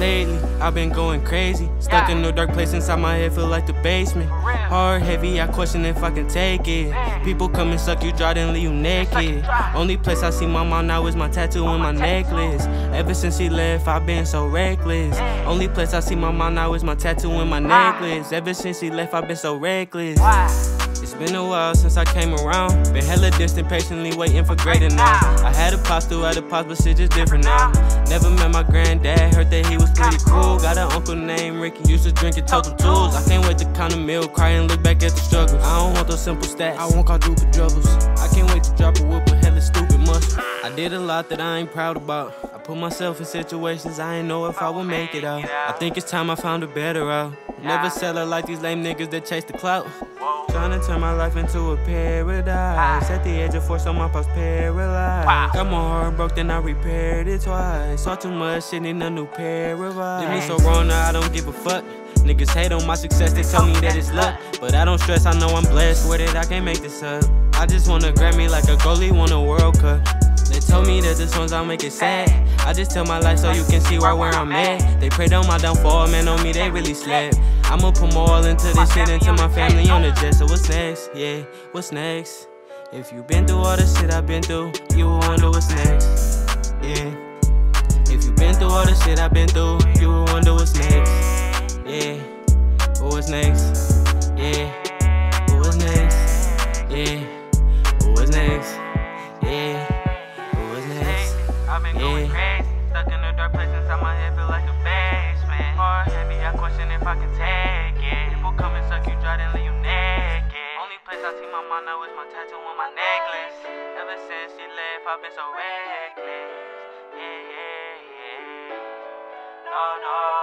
Lately, I've been going crazy. Stuck in no dark place inside my head, feel like the basement. Hard, heavy, I question if I can take it. People come and suck you dry, then leave you naked. Only place I see my mom now is my tattoo and my necklace. Ever since she left, I've been so reckless. Only place I see my mom now is my tattoo and my necklace. Ever since she left, I've been so reckless. It's been a while since I came around. Been hella distant, patiently waiting for greater now. I had a pops through other pops, but shit just different now. Never met my granddad, heard that he was pretty cool. Got an uncle named Ricky, used to drink and total tools. I can't wait to count a meal, cry and look back at the struggles. I don't want those simple stats, I want quadruple doubles. I can't wait to drop a whoop with hella stupid muscle. I did a lot that I ain't proud about. Put myself in situations I ain't know if I would make it out. I think it's time I found a better route. Never sell it like these lame niggas that chase the clout. Trying to turn my life into a paradise. Ah. At the edge of force, on my pops paralyzed. Got my heart broke, then I repaired it twice. Saw too much shit, in a new pair of eyes. Did me so wrong, now I don't give a fuck. Niggas hate on my success, they tell me that it's luck. But I don't stress, I know I'm blessed. Swear that I can't make this up. I just wanna grab me like a goalie won a World Cup. They told me that the songs I'll make it sad. I just tell my life so you can see right where I'm at. They prayed on my downfall, man, on me, they really slept. I'ma put more all into this shit, into my family on the jet. So what's next? Yeah, what's next? If you been through all the shit I've been through, you will wonder what's next. Yeah. If you been through all the shit I've been through, I've been going crazy, stuck in a dark place inside my head, feel like a basement. Hard, heavy, I question if I can take it. People come and suck you dry, then leave you naked. Only place I see my mom now is my tattoo on my necklace. Ever since she left, I've been so reckless. Yeah, yeah, yeah. No, no,